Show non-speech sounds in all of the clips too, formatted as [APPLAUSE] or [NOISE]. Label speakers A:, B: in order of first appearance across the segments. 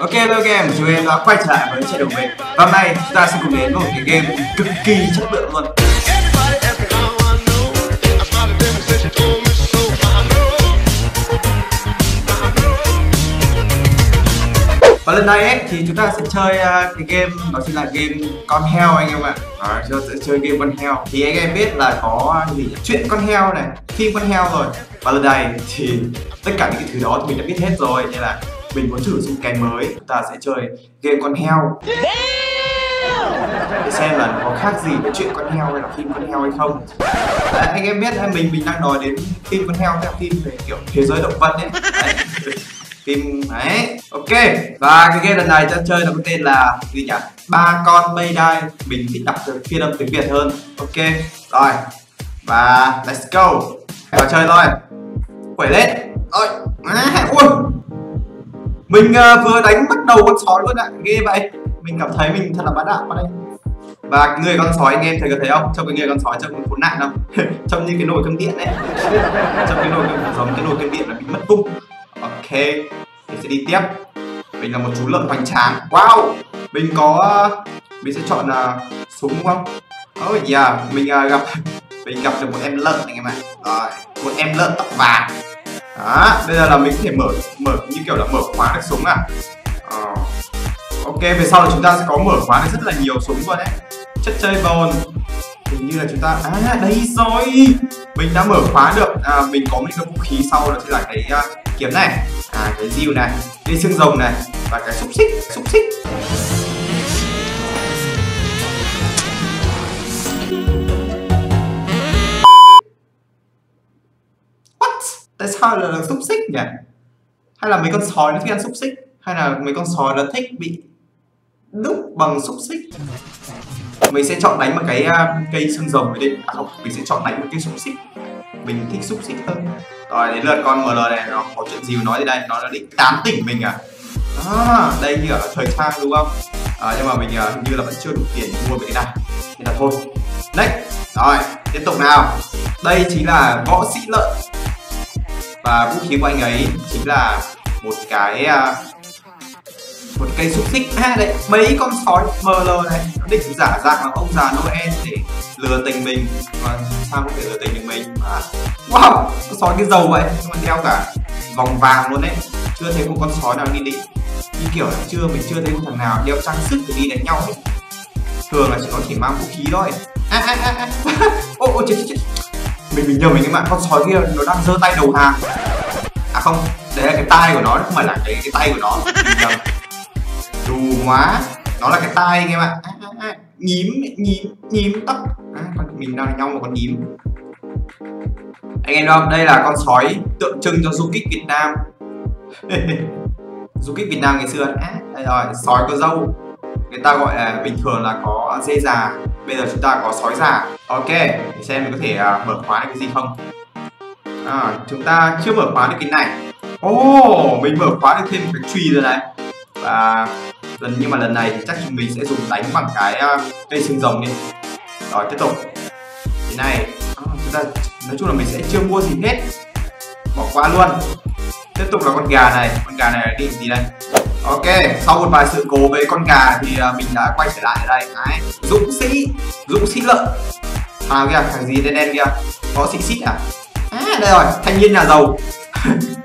A: Ok hello game, chúng em đã quay trở lại với chế độ mình Và hôm nay chúng ta sẽ cùng đến một cái game cực kỳ chất lượng luôn. Và lần này ấy, thì chúng ta sẽ chơi uh, cái game đó chính là game con heo anh em ạ. À, Chúng ta sẽ chơi game con heo. Thì anh em biết là có gì chuyện con heo này, phim con heo rồi. Và lần này thì tất cả những cái thứ đó thì mình đã biết hết rồi Nên là mình muốn thử dùng cái mới. Chúng ta sẽ chơi game con heo. Để xem là nó có khác gì với chuyện con heo hay là phim con heo hay không. Đấy, anh em biết mình mình đang nói đến phim con heo theo phim về kiểu thế giới động vật ấy. Đấy. phim đấy. Ok và cái game lần này ta chơi nó có tên là gì nhỉ? Ba con mây đai. Mình thích đọc được phiên âm tiếng việt hơn. Ok rồi. Và let's go. Vào chơi thôi. Quẩy lên. Ôi à, ui mình uh, vừa đánh bắt đầu con sói luôn ạ. Ghê vậy. Mình cảm thấy mình thật là bá đạo vào đây và người con sói anh em thấy có thấy không? Trong cái người con sói trông khốn nạn không? [LAUGHS] Trong như cái nồi cơm điện đấy. [LAUGHS] Trong cái nồi cơm giống cái nồi cơm điện là bị mất cung. Ok mình sẽ đi tiếp. Mình là một chú lợn hoành tráng. Wow! Mình có ờ, mình sẽ chọn uh, súng đúng không? Oh yeah mình uh, gặp [LAUGHS] mình gặp được một em lợn anh em ạ. Rồi một em lợn tóc vàng đó bây giờ là mình có thể mở mở như kiểu là mở khóa được súng à? Ờ. ok về sau là chúng ta sẽ có mở khóa được rất là nhiều súng luôn đấy. Chất chơi bồn hình như là chúng ta à đây rồi. Mình đã mở khóa được à, mình có một cái vũ khí sau đó sẽ là cái uh, kiếm này. À cái diều này cái xương rồng này và cái xúc xích xúc xích. Tại sao là, là xúc xích nhỉ? Hay là mấy con sói nó thích ăn xúc xích? Hay là mấy con sói nó thích bị đúc bằng xúc xích? Mình sẽ chọn đánh một cái uh, cây xương rồng đi. À không mình sẽ chọn đánh một cái xúc xích. Mình thích xúc xích hơn. Rồi đến lượt con ml này nó có chuyện gì nói gì đây nó đã định tán tỉnh mình à. À đây như ở thời trang đúng không? À, nhưng mà mình uh, hình như là vẫn chưa đủ tiền mua cái này thì là thôi. Next rồi tiếp tục nào. Đây chính là võ sĩ lợn và vũ khí của anh ấy chính là một cái uh, một cây xúc xích ha à, đấy mấy con sói ml này định giả dạng là ông già noel để lừa tình mình. Mà sao có thể lừa tình được mình mà? Wow con sói cái dầu vậy nhưng mà đeo cả vòng vàng luôn đấy. Chưa thấy một con sói nào đi định. Như kiểu là chưa mình chưa thấy một thằng nào đeo trang sức để đi đánh nhau hết thường là chỉ có chỉ mang vũ khí thôi. À à à à. [LAUGHS] Ô ô chết chết chết mình mình nhầm mình các bạn con sói kia nó đang giơ tay đầu hàng. À không đấy là cái tai của nó không phải là cái cái tay của nó. Mình nhầm đù quá. Nó là cái tai các bạn à, à, à. nhím nhím nhím tóc. À, con mình đang nhau một con nhím. Anh em không đây là con sói tượng trưng cho du kích Việt Nam. [LAUGHS] Du kích Việt Nam ngày xưa. À, đây rồi sói có dâu. Người ta gọi là bình thường là có dê già bây giờ chúng ta có sói già. Ok để xem mình có thể uh, mở khóa được cái gì không? À, chúng ta chưa mở khóa được cái này. Oh, mình mở khóa được thêm một cái truy rồi này. Và lần nhưng mà lần này thì chắc chúng mình sẽ dùng đánh bằng cái uh, cây xương rồng đi. Rồi tiếp tục. Thế này à, chúng ta nói chung là mình sẽ chưa mua gì hết. Bỏ qua luôn tiếp tục là con gà này. Con gà này là định gì đây? Ok sau một vài sự cố với con gà thì à, mình đã quay trở lại ở đây. Đấy. dũng sĩ dũng sĩ lợn à kìa thằng gì đen đen kia? Có sĩ sĩ à? À đây rồi thanh niên nhà giàu. [LAUGHS]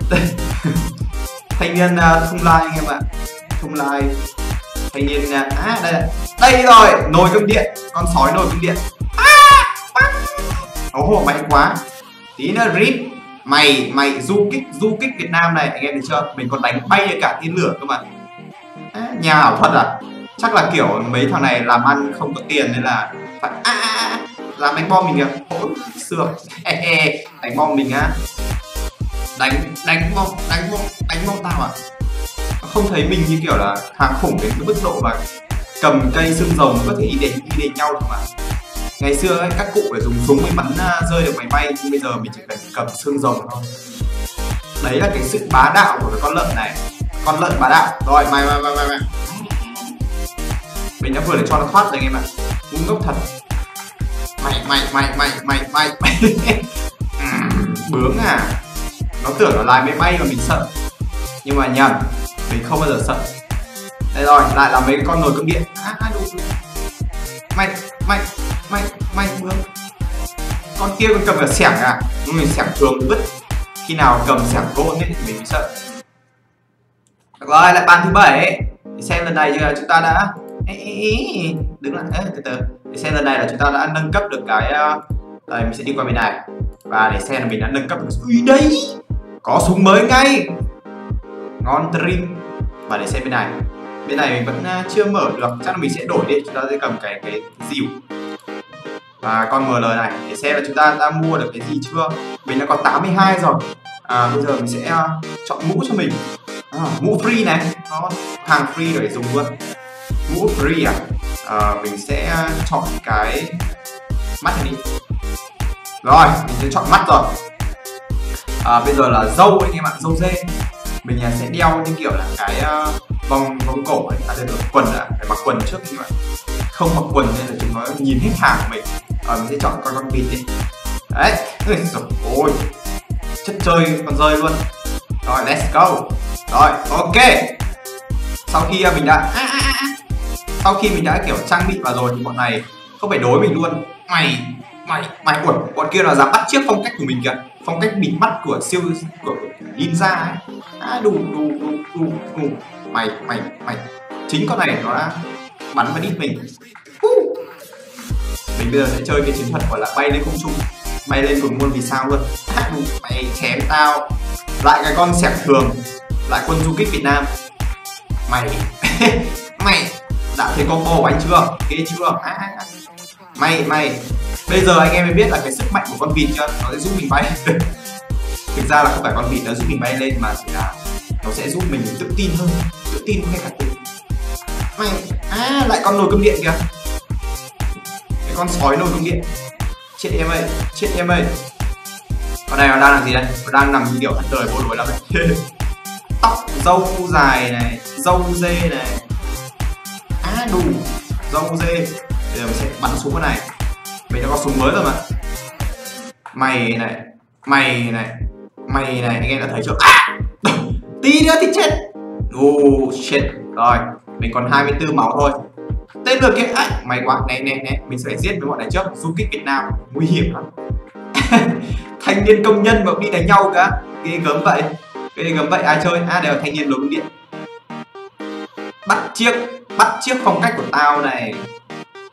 A: Thanh niên uh, thung lai anh em ạ. Thung lai. Thanh niên uh, à đây đây rồi nồi cơm điện. Con sói nồi cơm điện. Ấu hổ mạnh quá. Tí nữa rip mày mày du kích du kích Việt Nam này. Anh em thấy chưa? Mình còn đánh bay cả tên lửa cơ mà. À, nhà ảo thuật à? Chắc là kiểu mấy thằng này làm ăn không có tiền nên là phải à, à, à, làm đánh bom mình kìa. Hỗn sược đánh bom mình á. Đánh đánh bom đánh bom đánh bom tao à? Không thấy mình như kiểu là hàng khủng đến cái mức độ mà cầm cây xương rồng có thể đi đến đi đến nhau thôi mà ngày xưa ấy, các cụ phải dùng súng mới bắn à, rơi được máy bay nhưng bây giờ mình chỉ cần cầm xương rồng thôi. Đấy là cái sự bá đạo của cái con lợn này. Con lợn bá đạo. Rồi mày mày mày mày, mày. mình đã vừa để cho nó thoát rồi anh em ạ. Ngu ngốc thật. Mày mày mày mày mày mày mày. [LAUGHS] Bướng à. Nó tưởng là lái máy bay mà mình sợ. Nhưng mà nhầm mình không bao giờ sợ. Đây rồi lại là mấy con nồi cơm điện. À, à, đúng, mày mày mày mày bướng con kia còn cầm cả xẻng à? Mình xẻng thường vứt. Khi nào cầm xẻng gỗ ấy thì mình sợ. Được rồi lại bàn thứ bảy. Để xem lần này chúng ta đã đứng lại. Từ từ. Để xem lần này là chúng ta đã nâng cấp được cái ờ, đây mình sẽ đi qua bên này. Và để xem là mình đã nâng cấp được ui đấy! Có súng mới ngay! Ngon trim và để xem bên này. Bên này mình vẫn ờ, chưa mở được. Chắc là mình sẽ đổi đi. Chúng ta sẽ cầm cái cái, cái dìu và con ML này để xem là chúng ta đã mua được cái gì chưa. Mình đã có 82 rồi. À, bây giờ mình sẽ à, chọn mũ cho mình. À, mũ free này. Nó hàng free để dùng luôn. Mũ free à, à mình sẽ à, chọn cái mắt này đi. Rồi mình sẽ chọn mắt rồi. À, bây giờ là dâu anh em ạ dâu dê. Mình à, sẽ đeo những kiểu là cái uh, vòng vòng cổ ấy à được quần à phải mặc quần trước các bạn không mặc quần nên là chúng nó nhìn hết hàng của mình. À, mình sẽ chọn con con vịt đi. Đấy rồi ôi chất chơi còn rơi luôn. Rồi let's go. Rồi ok. Sau khi à, mình đã à, à, sau khi mình đã kiểu trang bị vào rồi thì bọn này không phải đối mình luôn. Mày mày mày quẩn. bọn kia là dám bắt chiếc phong cách của mình kìa. Phong cách bịt mắt của siêu của ninja ấy. À, đủ đủ đủ đủ đủ mày mày mày. Chính con này nó đã bắn vào đít mình mình bây giờ sẽ chơi cái chiến thuật gọi là bay lên không trung. Bay lên cùng muôn vì sao luôn. Mày chém tao. Lại cái con sẹp thường lại quân du kích Việt Nam. Mày [LAUGHS] mày đã thấy combo của anh chưa? Ghê chưa? À, à, à. mày mày bây giờ anh em mới biết là cái sức mạnh của con vịt chưa nó sẽ giúp mình bay. [LAUGHS] Thực ra là không phải con vịt nó giúp mình bay lên mà chỉ là nó sẽ giúp mình tự tin hơn tự tin hay cả tự mày à lại con nồi cơm điện kìa con sói nồi cơm điện chết em ơi chết em ơi. Còn đây nó đang làm gì đây? Nó đang nằm như kiểu ẩn đời vô đối lắm đấy [LAUGHS] tóc dâu dài này dâu dê này. Á đủ dâu dê. Bây giờ mình sẽ bắn súng cái này. Mình đã có súng mới rồi mà. Mày này mày này mày này anh em đã thấy chưa? À! tí nữa thì chết. Oh chết, rồi mình còn 24 máu thôi tên lửa kia ấy, mày quá nè nè nè mình sẽ phải giết với bọn này trước. Du kích việt nam nguy hiểm lắm. [LAUGHS] Thanh niên công nhân mà đi đánh nhau cả ghê gớm vậy. Ghê gớm vậy. Ai chơi? À đều là thanh niên lối điện. Bắt chiếc bắt chiếc phong cách của tao này.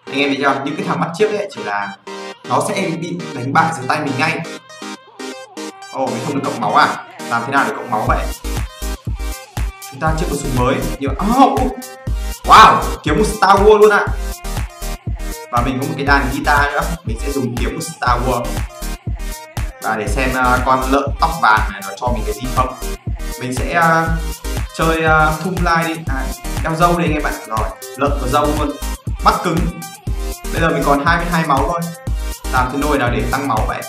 A: Anh em thấy chưa? Những cái thằng bắt chiếc ấy chỉ là nó sẽ bị đánh bại dưới tay mình ngay. Ồ oh, mình không được cộng máu à? Làm thế nào để cộng máu vậy? Chúng ta chưa có súng mới. Nhưng oh, wow kiếm một Star Wars luôn ạ. À. và mình có một cái đàn guitar nữa. Mình sẽ dùng kiếm một Star Wars. Và để xem uh, con lợn tóc vàng này nó cho mình cái gì không. Mình sẽ uh, chơi uh, thung lai đi. À, đeo dâu đi anh em ạ. Rồi lợn có dâu luôn. Mắt cứng. Bây giờ mình còn 22 máu thôi. Làm thế nồi nào để tăng máu vậy?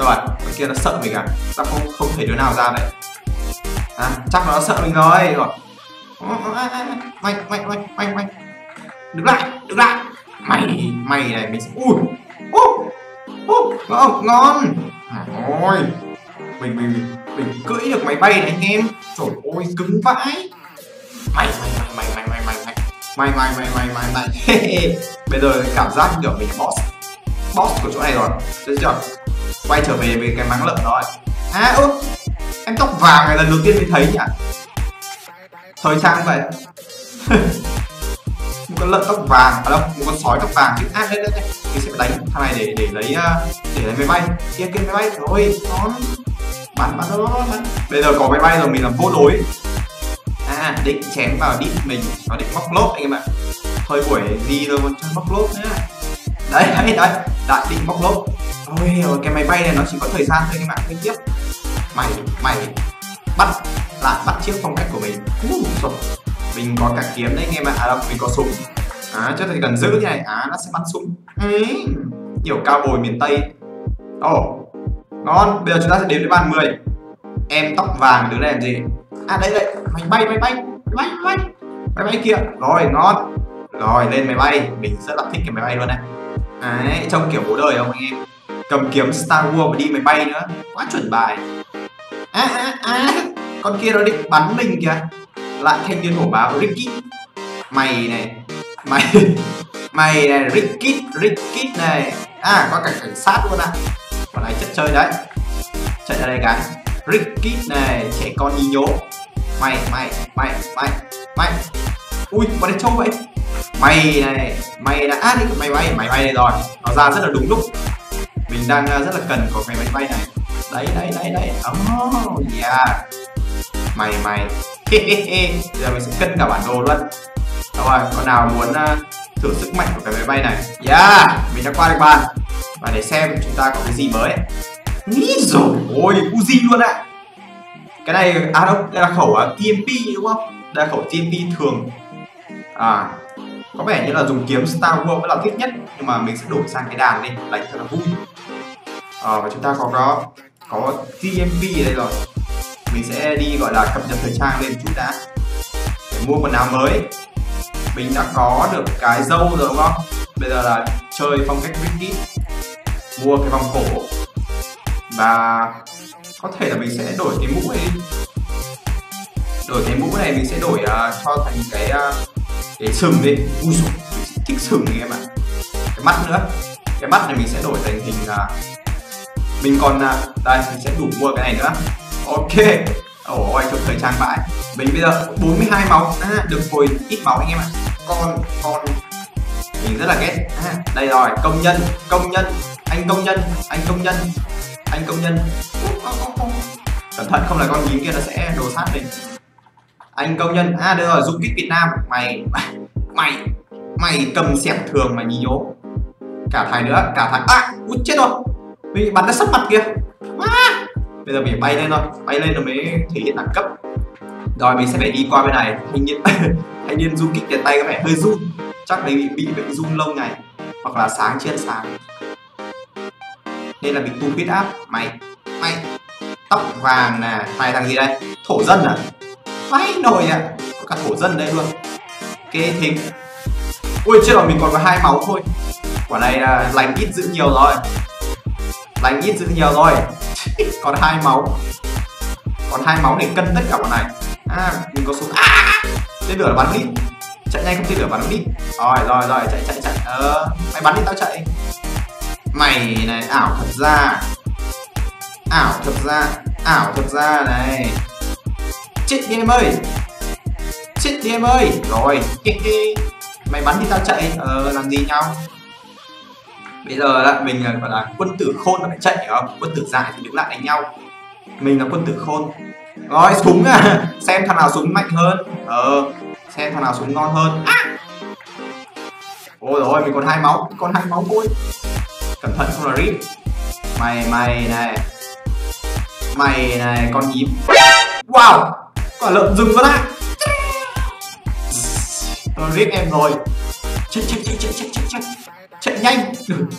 A: Rồi cái kia nó sợ mình à? Ta không không thể đứa nào ra đây à, chắc nó sợ mình rồi. Rồi mày mày mày mày mày đứng lại đứng lại mày mày này mình ui ô ô ngon ngon ôi mình mình mình cưỡi được máy bay này anh em trời ơi cứng vãi mày mày mày mày mày mày mày mày mày mày mày mày mày bây giờ cảm giác như kiểu mình boss boss của chỗ này rồi được chưa quay trở về với cái máng lợn rồi à ơ em tóc vàng này lần đầu tiên mình thấy nhỉ thời trang vậy. [LAUGHS] Một con lợn tóc vàng à đâu một con sói tóc vàng chứ ác lên đây đây mình sẽ đánh thằng này để để lấy à, để lấy máy bay. Kia kia, máy bay. Rồi, nó bắn bắn nó bắn bây giờ có máy bay rồi, mình làm vô đối. À định chém vào đít mình. Nó định móc lốp, anh em ạ. Thời buổi gì rồi còn chơi móc lốp nữa đấy đấy đấy. Đại định móc lốp. Ôi cái máy bay này nó chỉ có thời gian thôi anh em ạ. Liên tiếp. Mày mày bắt lại bắt chiếc phong cách của mình. Uh, mình có cả kiếm đấy anh em ạ à mình có súng. À chứ thì cần giữ như này. À nó sẽ bắn súng. Ừ, kiểu cao bồi miền tây. Ồ oh, ngon. Bây giờ chúng ta sẽ đến với bàn 10 em tóc vàng đứng đây làm gì? À đây đây. Máy bay máy bay. Máy bay máy bay. Kia. Rồi ngon. Rồi lên máy bay. Mình rất là thích cái máy bay luôn này. Đấy trông kiểu bố đời không anh em? Cầm kiếm Star Wars mà đi máy bay nữa. Quá chuẩn bài. À à à con kia nó định bắn mình kìa. Lại thanh niên hổ báo Ricky mày này mày [LAUGHS] mày này Ricky Ricky này. À có cả cảnh sát luôn à. Còn này chất chơi đấy. Chạy ra đây cái. Ricky này trẻ con đi nhố. Mày mày mày mày mày. Ui bọn này trâu vậy. Mày này mày đã à, đi mày bay mày bay đây rồi. Nó ra rất là đúng lúc. Mình đang à, rất là cần có cái máy bay này. Đấy đấy đấy đấy. Oh yeah mày mày [LAUGHS] giờ mình sẽ cân cả bản đồ luôn. Rồi con nào muốn uh, thử sức mạnh của cái máy bay này? Yeah mình đã qua được bàn và để xem chúng ta có cái gì mới. Nghĩ rồi ôi Uzi luôn ạ. Cái này à đâu đây là khẩu à, uh, TMP đúng không? Đây là khẩu TMP thường. À có vẻ như là dùng kiếm Star Wars mới là thích nhất. Nhưng mà mình sẽ đổi sang cái đàn đi đánh cho nó vui. À, và chúng ta có có có TMP ở đây rồi mình sẽ đi gọi là cập nhật thời trang lên. Chút đã để mua quần áo mới. Mình đã có được cái dâu rồi đúng không? Bây giờ là chơi phong cách Ricky. Mua cái vòng cổ. Và có thể là mình sẽ đổi cái mũ này đi. Đổi cái mũ này mình sẽ đổi uh, cho thành cái uh, cái sừng đi. Ui dồi, thích sừng này em ạ. Cái mắt nữa. Cái mắt này mình sẽ đổi thành hình uh, mình còn uh, đây mình sẽ đủ mua cái này nữa ok. Ôi chụp thời trang vãi. Mình bây giờ 42 máu. À, được hồi ít máu anh em ạ. Con con. Mình rất là ghét. À, đây rồi công nhân công nhân. Anh công nhân anh công nhân anh công nhân. Cẩn thận không là con nhím kia nó sẽ đồ sát mình. Anh công nhân. À được rồi du kích việt nam. Mày mày mày cầm xẹp thường mà nhí nhố. Cả thằng nữa cả thằng à út chết rồi. Mình bắn nó sắp mặt kìa. À, bây giờ mình bay lên thôi. Bay lên rồi mới thể hiện đẳng cấp. Rồi mình sẽ phải đi qua bên này. Thanh niên [LAUGHS] thanh niên du kích tiền tay có vẻ hơi run. Chắc đấy bị bị bệnh run lâu ngày. Hoặc là sáng trên sáng. Nên là bị tu huyết áp. Mày mày tóc vàng nè. Này, thằng gì đây? Thổ dân à? Vãi nồi à có cả thổ dân đây luôn. Kê thính ui chết rồi mình còn có hai máu thôi. Quả này là lành ít giữ nhiều rồi. Lành ít giữ nhiều rồi còn hai máu. Còn hai máu để cân tất cả bọn này. À mình có súng à, à, à tên lửa bắn đi chạy nhanh không, tên lửa bắn đi rồi rồi rồi, chạy chạy chạy. Ờ mày bắn đi tao chạy. Mày này, ảo thật ra. Ảo thật ra, ảo thật ra này. Chết đi em ơi. Chết đi em ơi. Rồi mày bắn đi tao chạy. Ờ làm gì nhau? Bây giờ là mình à, gọi là, quân tử khôn phải chạy không? Quân tử dại thì đứng lại đánh nhau. Mình là quân tử khôn. Rồi, súng à. [LAUGHS] Xem thằng nào súng mạnh hơn. Ờ xem thằng nào súng ngon hơn. À! ôi rồi mình còn hai máu còn hai máu thôi cẩn thận không là rip. Mày mày này. Mày này, con nhím. Wow! Quả lợn rừng vẫn á tôi rip em rồi. Chết chết chết chết chết chết chạy nhanh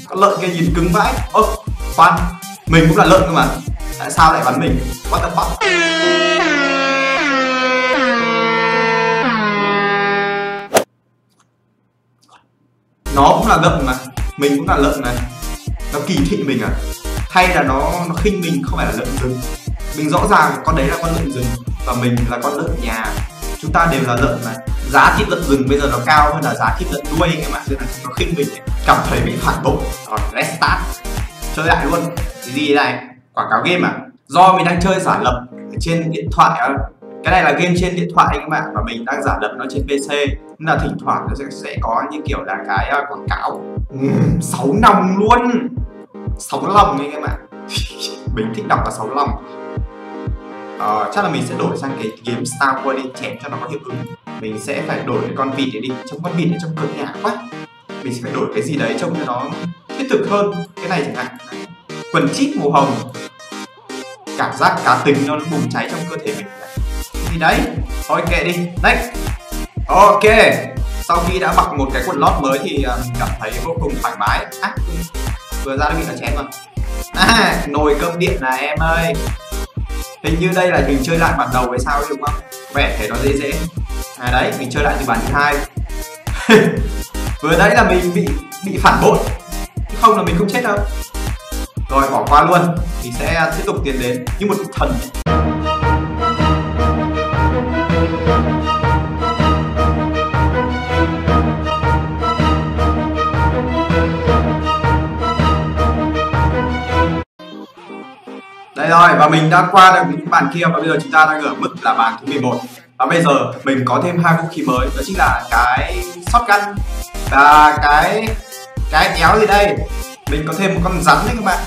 A: con lợn kia nhìn cứng vãi ơ, khoan, mình cũng là lợn cơ mà. Tại sao lại bắn mình? What the fuck? Nó cũng là lợn mà. Mình cũng là lợn này nó kỳ thị mình à? Hay là nó nó khinh mình không phải là lợn rừng? Mình rõ ràng con đấy là con lợn rừng và mình là con lợn nhà chúng ta đều là lợn mà. Giá thịt lợn rừng bây giờ nó cao hơn là giá thịt lợn đuôi các bạn nên là nó khinh mình cảm thấy bị phản bội. Rồi restart chơi lại luôn. Cái gì này quảng cáo game à. Do mình đang chơi giả lập trên điện thoại cái này là game trên điện thoại các bạn và mình đang giả lập nó trên pc nên là thỉnh thoảng nó sẽ, sẽ có như kiểu là cái uh, quảng cáo. Sáu nòng luôn. Sáu lòng ấy các bạn mình thích đọc là sáu lòng uh, chắc là mình sẽ đổi sang cái game Star Wars đi chém cho nó có hiệu ứng. Mình sẽ phải đổi con vịt để đi trong con vịt để trông cực nhã quá. Mình sẽ phải đổi cái gì đấy trông cho nó thiết thực hơn. Cái này chẳng hạn. Quần chít màu hồng. Cảm giác cá tính nó bùng cháy trong cơ thể mình. Gì đấy thôi kệ đi. Next. Ok. Sau khi đã mặc một cái quần lót mới thì mình cảm thấy vô cùng thoải mái. À, vừa ra đã bị nó chém rồi à, nồi cơm điện là em ơi hình như đây là mình chơi lại bản đầu hay sao đúng không? Vẻ thế nó dễ dễ. À đấy, mình chơi lại từ bản thứ hai. [LAUGHS] Vừa nãy là mình bị bị phản bội. Chứ không là mình không chết đâu. Rồi, bỏ qua luôn. Mình sẽ tiếp tục tiến đến. Như một thần. Rồi và mình đã qua được những bàn kia và bây giờ chúng ta đang ở mức là bàn thứ 11 và bây giờ mình có thêm hai vũ khí mới đó chính là cái shotgun và cái cái kéo gì đây. Mình có thêm một con rắn đấy các bạn.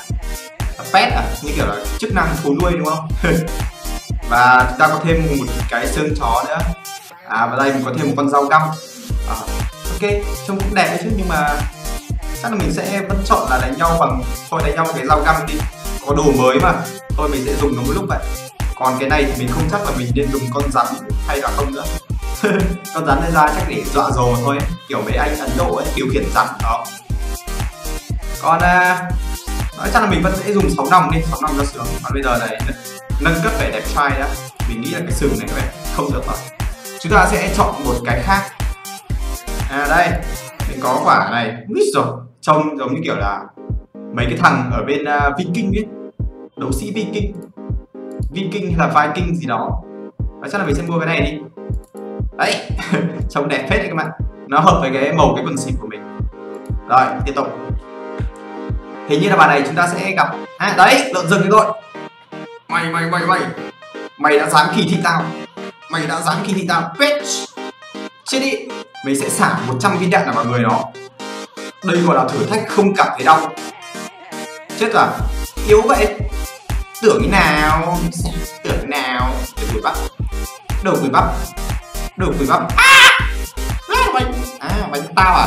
A: Pet à? Như kiểu là chức năng thú nuôi đúng không? [LAUGHS] Và chúng ta có thêm một cái xương chó nữa. À và đây mình có thêm một con dao găm. À, ok trông cũng đẹp đấy chứ nhưng mà chắc là mình sẽ vẫn chọn là đánh nhau bằng thôi đánh nhau cái dao găm đi có đồ mới mà. Thôi mình sẽ dùng nó một lúc vậy. Còn cái này thì mình không chắc là mình nên dùng con rắn hay là không nữa. [LAUGHS] Con rắn này ra chắc để dọa dồ thôi. Kiểu mấy anh ấn độ ấy điều khiển rắn đó. Còn à, nói chắc là mình vẫn sẽ dùng sáu nòng đi. Sáu nòng cho sướng. Còn bây giờ này nâng cấp vẻ đẹp trai đã. Mình nghĩ là cái sừng này các bạn không được rồi. chúng ta sẽ chọn một cái khác. À đây. Mình có quả này. Mít rồi trông giống như kiểu là mấy cái thằng ở bên uh, Viking ấy. Đấu sĩ Viking. Viking hay là Viking gì đó. Và chắc là mình sẽ mua cái này đi. Đấy [LAUGHS] trông đẹp phết đấy các bạn. Nó hợp với cái màu cái quần xịp của mình. Rồi tiếp tục. Hình như là bài này chúng ta sẽ gặp. À đấy lợn rừng rồi mày mày mày mày. Mày đã dám kỳ thị tao. Mày đã dám kỳ thị tao. Bitch. Chết đi. Mình sẽ xả 100 viên đạn vào người nó. Đây gọi là thử thách không cảm thấy đau chết à yếu vậy. Tưởng thế nào? Tưởng thế nào? Đầu quỷ bắp. Đầu quỷ bắp. Đầu quỷ bắp. À! Bánh. À bánh tao à?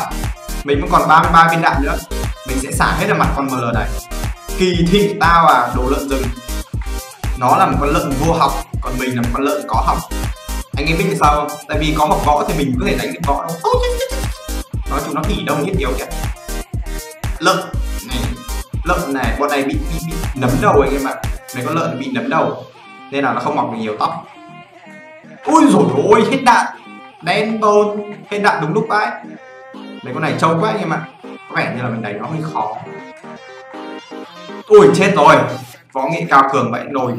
A: Mình vẫn còn 33 viên đạn nữa. Mình sẽ xả hết ở mặt con ml này. Kỳ thị tao à đồ lợn rừng. Nó là một con lợn vô học, còn mình là một con lợn có học. Anh em biết vì sao không? Tại vì có học võ thì mình có thể đánh được võ. Đâu nói chung nó kỳ đông nhất yếu kìa. Lợn lợn này bọn này bị bị, bị nấm đầu anh em ạ. Mấy con lợn bị nấm đầu nên là nó không mọc được nhiều tóc. Ui rồi ôi hết đạn. Đen tôn hết đạn đúng lúc đấy mấy con này trâu quá anh em ạ. Có vẻ như là mình đánh nó hơi khó. Ui chết rồi. Võ nghệ cao cường vậy nồi.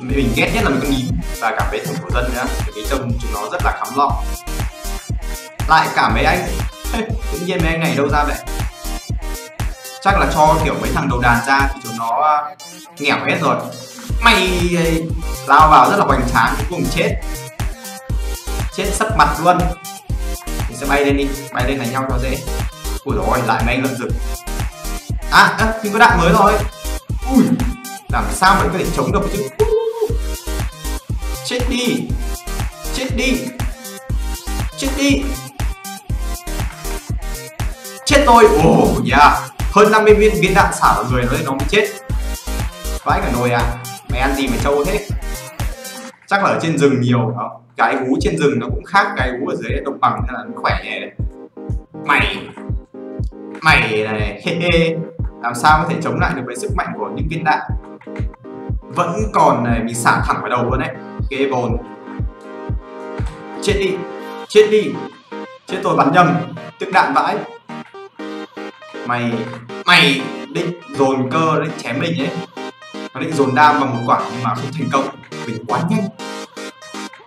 A: Mình ghét nhất là mấy con nhím và cả mấy thằng thổ dân nữa cái trông chúng nó rất là khắm lọ. Lại cả mấy anh. [LAUGHS] Tự nhiên mấy anh này đâu ra vậy? Chắc là cho kiểu mấy thằng đầu đàn ra thì chúng nó à, nghèo hết rồi. Mày à, lao vào rất là hoành tráng cuối cùng chết. Chết sấp mặt luôn. Mình sẽ bay lên đi bay lên đánh nhau cho dễ. Ui rồi lại mấy anh lợn rừng à, à mình có đạn mới rồi. Ui làm sao mình có thể chống được chứ? Chết đi. Chết đi. Chết đi. Chết tôi. Ồ oh, yeah hơn 50 viên viên đạn xả vào người nó nó mới chết. Vãi cả nồi à. Mày ăn gì mà trâu thế? Chắc là ở trên rừng nhiều. Đó. Cái hú trên rừng nó cũng khác cái hú ở dưới đồng bằng nên là nó khỏe nhẹ đấy mày. Mày này hê hê làm sao có thể chống lại được với sức mạnh của những viên đạn? Vẫn còn này bị xả thẳng vào đầu luôn đấy. Ghê bồn. Chết đi. Chết đi. Chết tôi bắn nhầm. Tức đạn vãi mày mày định dồn cơ định chém mình ấy. Nó định dồn đam vào một quả nhưng mà không thành công. Mình quá nhanh.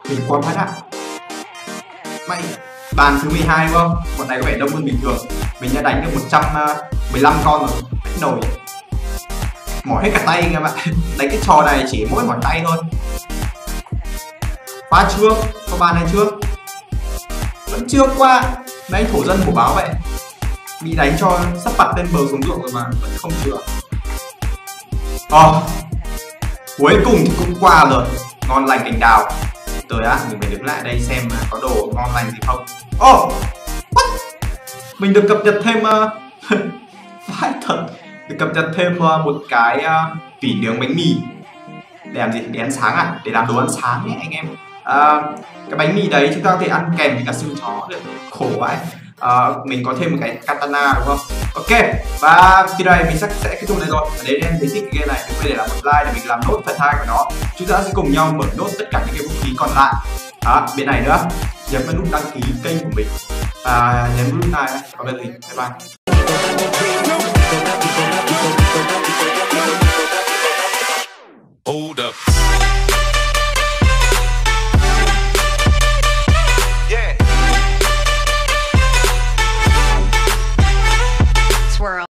A: Mình quá phá đạn mày, bàn thứ 12 đúng không? Bọn này có vẻ đông hơn bình thường. Mình đã đánh được 115 à, con rồi. Đánh nổi. Mỏi hết cả tay các bạn. [LAUGHS] Đánh cái trò này chỉ mỗi mỏi tay thôi. Qua trước có bàn này chưa? Vẫn chưa qua. Mấy anh thổ dân của báo vậy bị đánh cho sắp bật lên bờ xuống ruộng rồi mà vẫn không chưa ờ cuối cùng thì cũng qua rồi ngon lành cành đào. Tới á mình phải đứng lại đây xem có đồ ngon lành gì không. Ồ oh, mình được cập nhật thêm [LAUGHS] uh, thật. Được cập nhật thêm uh, một cái uh, vỉ nướng bánh mì. Để làm gì? Để ăn sáng à để làm đồ ăn sáng nhé anh em. À, cái bánh mì đấy chúng ta có thể ăn kèm với cả xương chó được khổ vậy uh, mình có thêm một cái katana đúng không? Ok và khi này mình sẽ sẽ kết thúc đây rồi. Và nếu em thấy thích cái game này đừng quên để làm một like để mình làm nốt phần hai của nó. Chúng ta sẽ cùng nhau mở nốt tất cả những cái vũ khí còn lại. Đó bên này nữa. Nhấn vào nút đăng ký kênh của mình. Và nhấn nút này còn bây mình. bye bye. Hold up.